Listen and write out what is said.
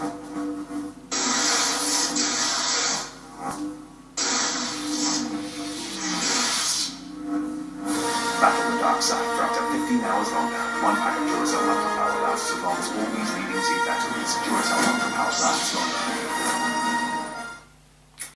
Battle the dark side for up to 15 hours longer. One pack of Duracell Ultra Power lasts as long as all these leading Z batteries. Duracell